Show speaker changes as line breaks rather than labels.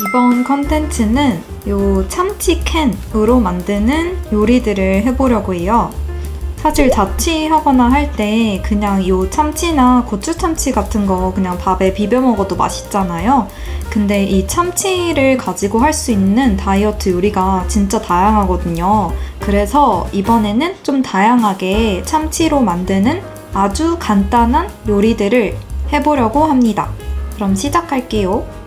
이번 컨텐츠는 요 참치 캔으로 만드는 요리들을 해보려고 해요. 사실 자취하거나 할 때 그냥 요 참치나 고추 참치 같은 거 그냥 밥에 비벼 먹어도 맛있잖아요. 근데 이 참치를 가지고 할 수 있는 다이어트 요리가 진짜 다양하거든요. 그래서 이번에는 좀 다양하게 참치로 만드는 아주 간단한 요리들을 해보려고 합니다. 그럼 시작할게요.